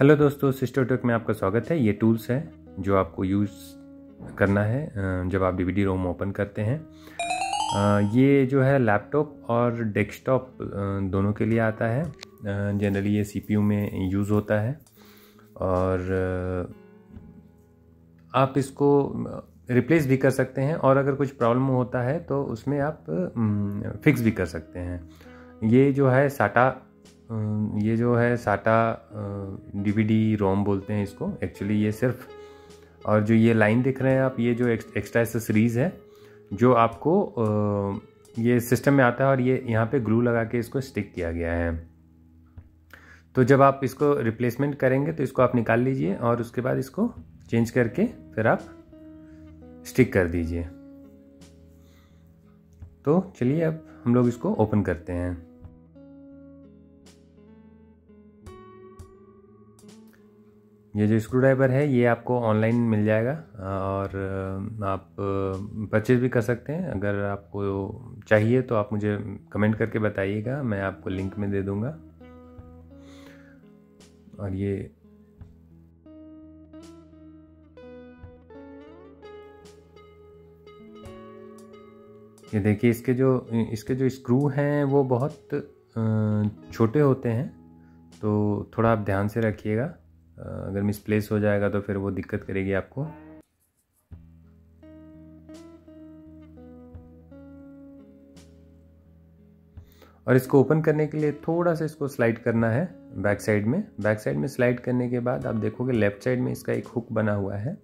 Hello दोस्तों sister take में आपका स्वागत है। ये टूल्स हैं जो आपको यूज़ करना है जब आप डीवीडी रोम ओपन करते हैं। ये जो है लैपटॉप और डेस्कटॉप दोनों के लिए आता है। जनरली ये सीपीयू में यूज़ होता है। और आप इसको रिप्लेस भी कर सकते हैं और अगर कुछ प्रॉब्लम होता है तो उसमें आप फिक्स भी कर सकते हैं। ये जो है साटा ये जो है साटा डीवीडी रोम बोलते हैं इसको। एक्चुअली ये सिर्फ़, और जो ये लाइन दिख रहे हैं आप, ये जो एक्स्ट्रा एसेसरीज़ है, जो आपको ये सिस्टम में आता है और ये यहाँ पे ग्लू लगा के इसको स्टिक किया गया है। तो जब आप इसको रिप्लेसमेंट करेंगे तो इसको आप निकाल लीजिए और उसके बाद इसको चेंज करके फिर आप स्टिक कर दीजिए। तो चलिए अब हम लोग इसको ओपन करते हैं। ये जो स्क्रू ड्राइवर है, ये आपको ऑनलाइन मिल जाएगा, और आप परचेज भी कर सकते हैं। अगर आपको चाहिए तो आप मुझे कमेंट करके बताइएगा, मैं आपको लिंक में दे दूँगा। और ये ये देखिए, इसके जो इसके जो स्क्रू हैं, वो बहुत छोटे होते हैं तो थोड़ा आप ध्यान से रखिएगा। अगर मिसप्लेस हो जाएगा तो फिर वो दिक्कत करेगी आपको। और इसको ओपन करने के लिए थोड़ा सा इसको स्लाइड करना है बैक साइड में। बैक साइड में स्लाइड करने के बाद आप देखोगे लेफ़्ट साइड में इसका एक हुक बना हुआ है।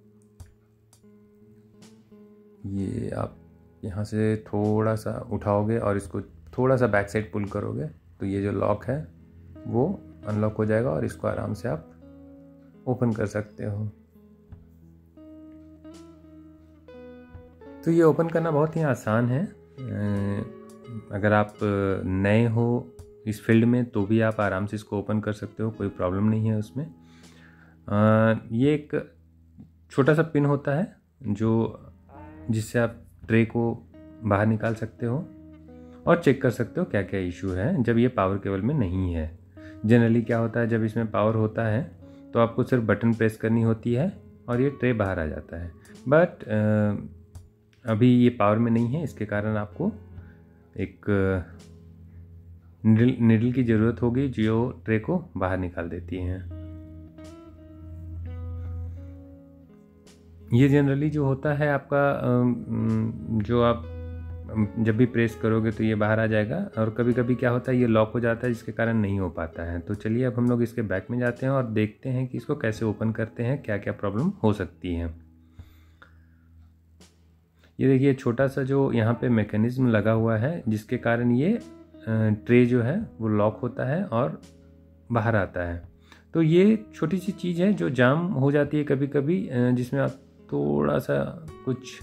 ये आप यहाँ से थोड़ा सा उठाओगे और इसको थोड़ा सा बैक साइड पुल करोगे तो ये जो लॉक है वो अनलॉक हो जाएगा और इसको आराम से आप ओपन कर सकते हो। तो ये ओपन करना बहुत ही आसान है। अगर आप नए हो इस फ़ील्ड में तो भी आप आराम से इसको ओपन कर सकते हो, कोई प्रॉब्लम नहीं है उसमें। ये एक छोटा सा पिन होता है, जो जिससे आप ट्रे को बाहर निकाल सकते हो और चेक कर सकते हो क्या क्या इशू है, जब ये पावर केबल में नहीं है। जनरली क्या होता है, जब इसमें पावर होता है तो आपको सिर्फ़ बटन प्रेस करनी होती है और ये ट्रे बाहर आ जाता है। बट अभी ये पावर में नहीं है, इसके कारण आपको एक निडल निडल की ज़रूरत होगी जो ट्रे को बाहर निकाल देती है। ये जनरली जो होता है आपका जो आप जब भी प्रेस करोगे तो ये बाहर आ जाएगा और कभी कभी क्या होता है, ये लॉक हो जाता है जिसके कारण नहीं हो पाता है। तो चलिए अब हम लोग इसके बैक में जाते हैं और देखते हैं कि इसको कैसे ओपन करते हैं क्या क्या प्रॉब्लम हो सकती है। ये देखिए छोटा सा जो यहाँ पे मैकेनिज्म लगा हुआ है, जिसके कारण ये ट्रे जो है, वो लॉक होता है और बाहर आता है। तो ये छोटी सी चीज़ है जो जाम हो जाती है कभी कभी जिसमें आप थोड़ा सा कुछ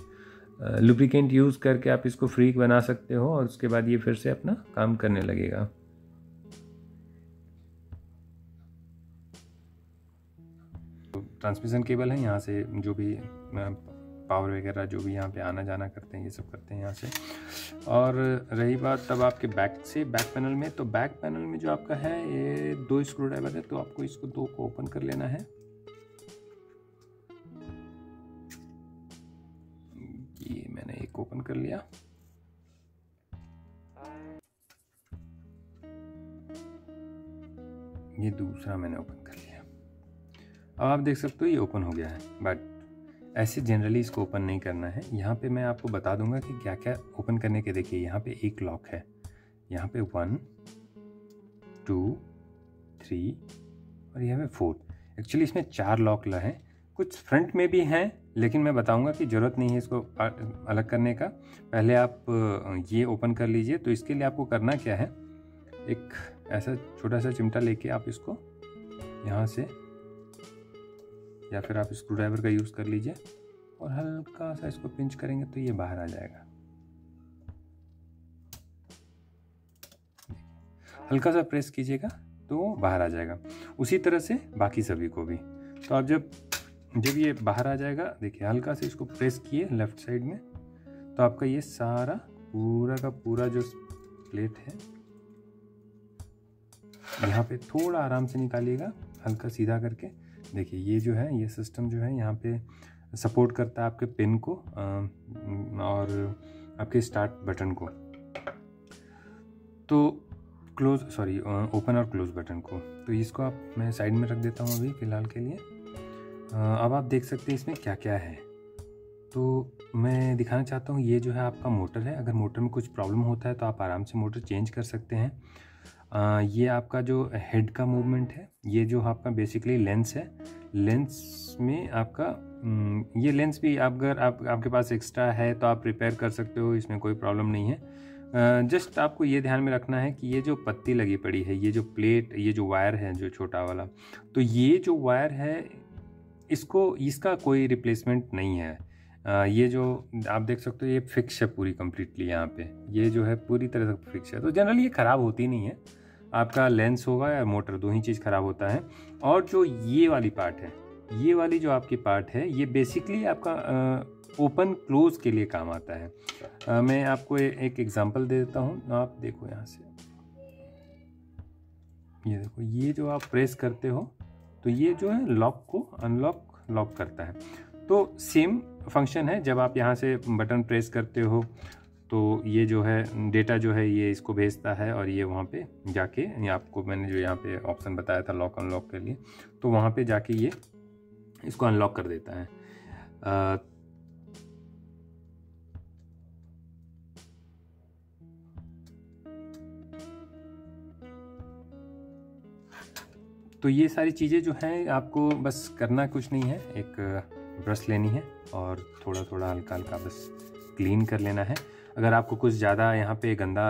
लुब्रिकेंट यूज़ करके आप इसको फ्री बना सकते हो और उसके बाद ये फिर से अपना काम करने लगेगा। ट्रांसमिशन केबल है, यहाँ से जो भी पावर वगैरह जो भी यहाँ पे आना जाना करते हैं, ये सब करते हैं यहाँ से। और रही बात तब आपके बैक से बैक पैनल में तो बैक पैनल में जो आपका है, ये दो स्क्रू ड्राइवर है तो आपको इसको दो को ओपन कर लेना है। ये दूसरा मैंने ओपन कर लिया। अब आप देख सकते हो ये ओपन हो गया है बट ऐसे जनरली इसको ओपन नहीं करना है। यहाँ पे मैं आपको बता दूँगा कि क्या क्या ओपन करने के, देखिए, यहाँ पे एक लॉक है। यहाँ पे वन टू थ्री और यहाँ पे फोर एक्चुअली इसमें चार लॉक हैं। कुछ फ्रंट में भी हैं, लेकिन मैं बताऊँगा कि ज़रूरत नहीं है इसको अलग करने का। पहले आप ये ओपन कर लीजिए तो इसके लिए आपको करना क्या है? एक ऐसा छोटा सा चिमटा लेके आप इसको यहाँ से या फिर आप स्क्रू ड्राइवर का यूज़ कर लीजिए और हल्का सा इसको पिंच करेंगे तो ये बाहर आ जाएगा। हल्का सा प्रेस कीजिएगा तो बाहर आ जाएगा। उसी तरह से बाकी सभी को भी। तो आप जब जब ये बाहर आ जाएगा, देखिए हल्का से इसको प्रेस किए लेफ़्ट साइड में तो आपका ये सारा पूरा का पूरा जो प्लेट है यहाँ पे थोड़ा आराम से निकालिएगा, हल्का सीधा करके। देखिए, ये जो है, ये सिस्टम जो है, यहाँ पे सपोर्ट करता है आपके पिन को और आपके स्टार्ट बटन को। तो क्लोज सॉरी ओपन और क्लोज बटन को। तो इसको आप, मैं साइड में रख देता हूँ अभी, फ़िलहाल के लिए। अब आप देख सकते हैं इसमें क्या क्या है। तो मैं दिखाना चाहता हूँ, ये जो है आपका मोटर है। अगर मोटर में कुछ प्रॉब्लम होता है तो आप आराम से मोटर चेंज कर सकते हैं। ये आपका जो हेड का मूवमेंट है, ये जो आपका बेसिकली लेंस है लेंस में आपका ये लेंस भी आप अगर आप, आपके पास एक्स्ट्रा है तो आप रिपेयर कर सकते हो, इसमें कोई प्रॉब्लम नहीं है। जस्ट आपको ये ध्यान में रखना है कि ये जो पत्ती लगी पड़ी है, ये जो प्लेट ये जो वायर है जो छोटा वाला तो ये जो वायर है, इसको, इसका कोई रिप्लेसमेंट नहीं है। ये जो आप देख सकते हो, ये फिक्स है पूरी कम्प्लीटली यहाँ पे। ये जो है पूरी तरह से फिक्स है। तो जनरली ये ख़राब होती नहीं है। आपका लेंस होगा या मोटर दो ही चीज़ ख़राब होता है। और जो ये वाली पार्ट है ये वाली जो आपकी पार्ट है ये बेसिकली आपका ओपन क्लोज के लिए काम आता है। आ, मैं आपको ए, एक एग्जांपल दे देता हूँ। आप देखो यहाँ से। ये देखो ये जो आप प्रेस करते हो तो ये जो है लॉक को अनलॉक लॉक करता है। तो सेम फ़ंक्शन है जब आप यहाँ से बटन प्रेस करते हो तो ये जो है डेटा जो है ये इसको भेजता है और ये वहाँ पे जाके आपको मैंने जो यहाँ पे ऑप्शन बताया था लॉक अनलॉक के लिए तो वहाँ पे जाके ये इसको अनलॉक कर देता है। आ, तो ये सारी चीज़ें जो हैं आपको बस करना कुछ नहीं है एक ब्रश लेनी है और थोड़ा थोड़ा हल्का हल्का बस क्लीन कर लेना है। अगर आपको कुछ ज़्यादा यहाँ पे गंदा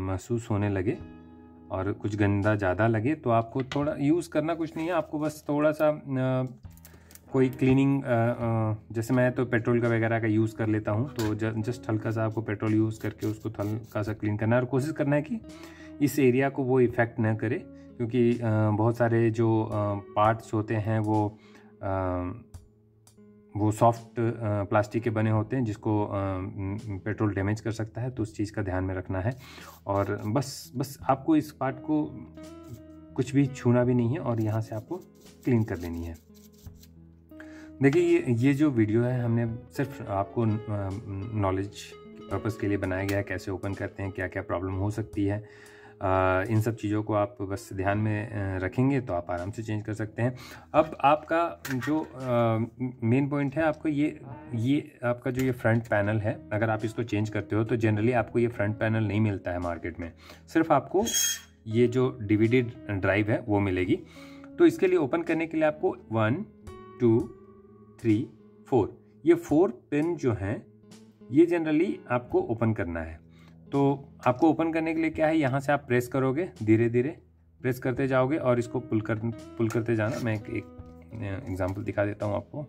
महसूस होने लगे और कुछ गंदा ज़्यादा लगे तो आपको थोड़ा यूज़ करना कुछ नहीं है। आपको बस थोड़ा सा आ, कोई क्लीनिंग जैसे मैं तो पेट्रोल का वगैरह का यूज़ कर लेता हूँ तो जस्ट हल्का सा आपको पेट्रोल यूज़ करके उसको हल्का सा क्लीन करना है। और कोशिश करना है कि इस एरिया को वो इफ़ेक्ट न करे क्योंकि बहुत सारे जो पार्ट्स होते हैं वो वो सॉफ्ट प्लास्टिक के बने होते हैं, जिसको पेट्रोल डैमेज कर सकता है तो उस चीज़ का ध्यान में रखना है। और बस बस आपको इस पार्ट को कुछ भी छूना भी नहीं है और यहाँ से आपको क्लीन कर लेनी है। देखिए, ये ये जो वीडियो है, हमने सिर्फ़ आपको नॉलेज पर्पज़ के लिए बनाया गया है, कैसे ओपन करते हैं क्या क्या प्रॉब्लम हो सकती है। इन सब चीज़ों को आप बस ध्यान में रखेंगे तो आप आराम से चेंज कर सकते हैं। अब आपका जो मेन पॉइंट है आपको ये ये आपका जो ये फ्रंट पैनल है, अगर आप इसको चेंज करते हो तो जनरली आपको ये फ्रंट पैनल नहीं मिलता है मार्केट में। सिर्फ़ आपको ये जो डिविडेड ड्राइव है वो मिलेगी। तो इसके लिए ओपन करने के लिए आपको वन, टू, थ्री, फोर। ये फोर पिन जो हैं, ये जनरली आपको ओपन करना है। तो आपको ओपन करने के लिए क्या है? यहाँ से आप प्रेस करोगे धीरे धीरे प्रेस करते जाओगे और इसको पुल कर पुल करते जाना। मैं एक, एग्जांपल दिखा देता हूँ आपको।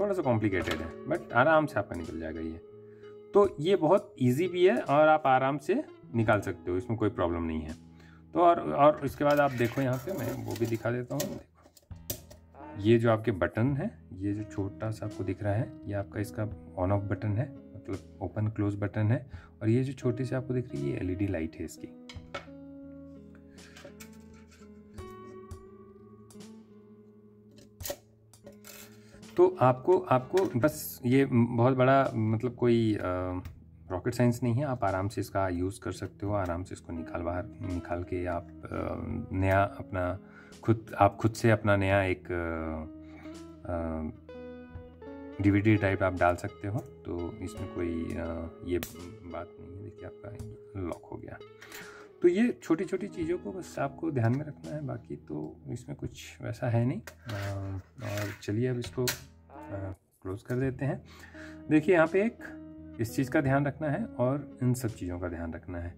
थोड़ा सा कॉम्प्लिकेटेड है बट आराम से आपका निकल जाएगा ये। तो ये बहुत इजी भी है और आप आराम से निकाल सकते हो इसमें कोई प्रॉब्लम नहीं है। तो और और इसके बाद आप देखो यहाँ पे मैं वो भी दिखा देता हूँ। ये जो आपके बटन है, ये जो छोटा सा आपको दिख रहा है, ये आपका इसका ऑन ऑफ़ बटन है मतलब ओपन क्लोज बटन है, और ये जो छोटी सी आपको दिख रही है, ये एलईडी लाइट है इसकी। तो आपको आपको बस ये बहुत बड़ा मतलब कोई रॉकेट साइंस नहीं है, आप आराम से इसका यूज़ कर सकते हो, आराम से इसको निकाल बाहर, निकाल के आप नया अपना खुद, आप खुद से अपना नया एक डीवीडी टाइप आप डाल सकते हो तो इसमें कोई ये बात नहीं है। देखिए, आपका लॉक हो गया। तो ये छोटी छोटी चीज़ों को बस आपको ध्यान में रखना है, बाकी तो इसमें कुछ वैसा है नहीं। और चलिए अब इसको क्लोज कर देते हैं। देखिए, यहाँ पे एक इस चीज़ का ध्यान रखना है और इन सब चीज़ों का ध्यान रखना है।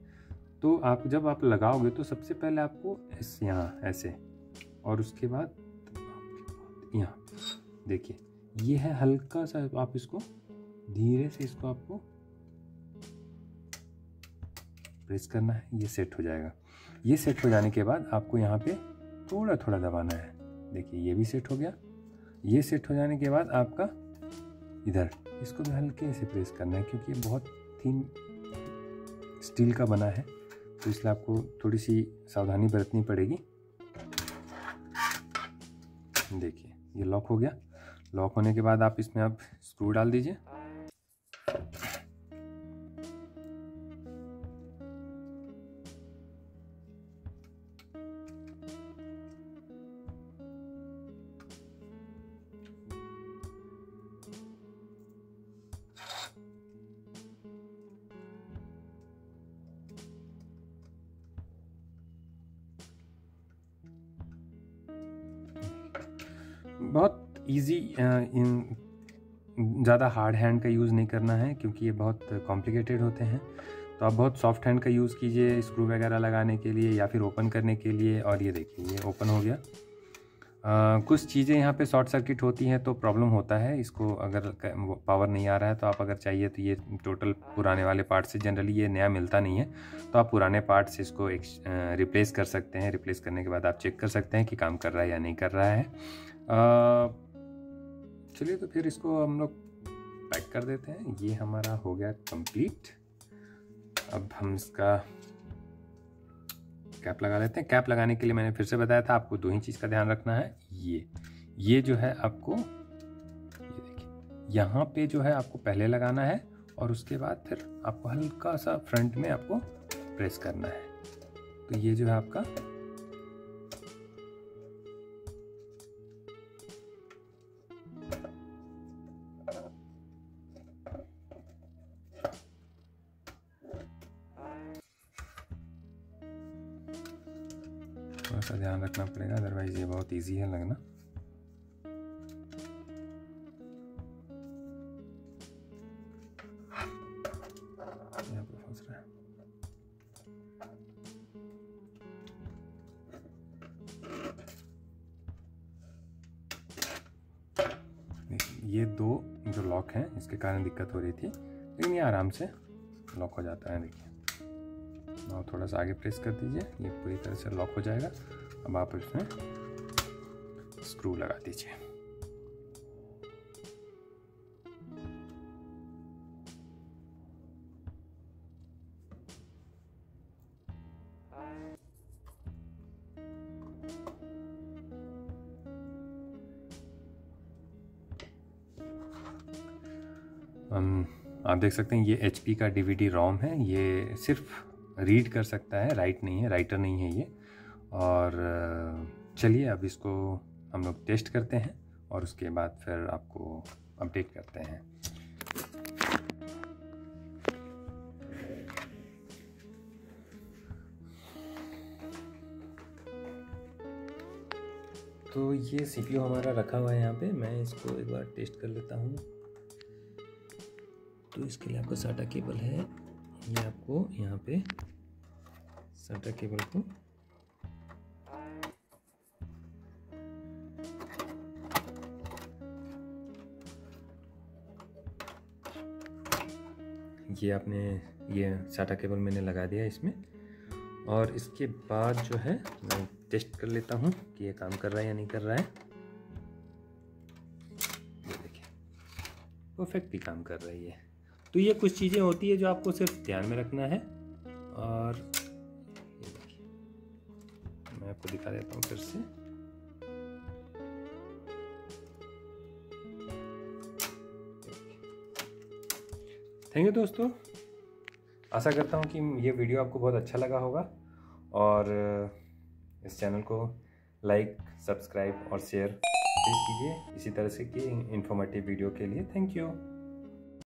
तो आप, जब आप लगाओगे तो सबसे पहले आपको इस यहाँ, ऐसे, और उसके बाद यहाँ, देखिए, ये है हल्का सा आप इसको, धीरे से इसको आपको प्रेस करना है, ये सेट हो जाएगा। ये सेट हो जाने के बाद आपको यहाँ पे थोड़ा थोड़ा दबाना है। देखिए, ये भी सेट हो गया। ये सेट हो जाने के बाद आपका इधर। इसको भी हल्के से प्रेस करना है क्योंकि ये बहुत थीन स्टील का बना है तो इसलिए आपको थोड़ी सी सावधानी बरतनी पड़ेगी। देखिए, ये लॉक हो गया। लॉक होने के बाद आप इसमें अब स्क्रू डाल दीजिए। इजी इन ज़्यादा हार्ड हैंड का यूज़ नहीं करना है क्योंकि ये बहुत कॉम्प्लिकेटेड होते हैं। तो आप बहुत सॉफ्ट हैंड का यूज़ कीजिए स्क्रू वगैरह लगाने के लिए या फिर ओपन करने के लिए और ये देखिए ये ओपन हो गया। आ, कुछ चीज़ें यहाँ पे शॉर्ट सर्किट होती हैं तो प्रॉब्लम होता है इसको अगर पावर नहीं आ रहा है तो आप अगर चाहिए तो ये टोटल पुराने वाले पार्ट से जनरली ये नया मिलता नहीं है। तो आप पुराने पार्ट से इसको एक रिप्लेस कर सकते हैं। रिप्लेस करने के बाद आप चेक कर सकते हैं कि काम कर रहा है या नहीं कर रहा है। चलिए तो फिर इसको हम लोग पैक कर देते हैं। ये हमारा हो गया कंप्लीट। अब हम इसका कैप लगा लेते हैं। कैप लगाने के लिए मैंने फिर से बताया था, आपको दो ही चीज़ का ध्यान रखना है। ये ये जो है आपको, ये देखिए, यहाँ पे जो है आपको पहले लगाना है और उसके बाद फिर आपको हल्का सा फ्रंट में आपको प्रेस करना है। तो ये जो है आपका ध्यान रखना पड़ेगा अदरवाइज़ ये बहुत इजी है लगना। ये दो जो लॉक हैं, इसके कारण दिक्कत हो रही थी, लेकिन ये आराम से लॉक हो जाता है, देखिए। और थोड़ा सा आगे प्रेस कर दीजिए, ये पूरी तरह से लॉक हो जाएगा। अब आप इसमें स्क्रू लगा दीजिए। आप देख सकते हैं, ये एच का डी वी रोम है। ये सिर्फ़ रीड कर सकता है राइट नहीं है राइटर नहीं है ये। और चलिए अब इसको हम लोग टेस्ट करते हैं और उसके बाद फिर आपको अपडेट करते हैं। तो ये सी हमारा रखा हुआ है यहाँ पे। मैं इसको एक बार टेस्ट कर लेता हूँ। तो इसके लिए आपका साटा केबल है। ये आपको यहाँ पे साटा केबल को ये आपने, ये साटा केबल मैंने लगा दिया इसमें। और इसके बाद जो है, मैं टेस्ट कर लेता हूँ कि ये काम कर रहा है या नहीं कर रहा है। ये देखिए परफेक्टली काम कर रही है। तो ये कुछ चीज़ें होती है जो आपको सिर्फ़ ध्यान में रखना है। और मैं आपको दिखा देता हूँ फिर से। थैंक यू दोस्तों। आशा करता हूँ कि ये वीडियो आपको बहुत अच्छा लगा होगा और इस चैनल को लाइक, सब्सक्राइब और शेयर प्लीज़ कीजिए। इसी तरह से कि इन्फॉर्मेटिव वीडियो के लिए थैंक यू।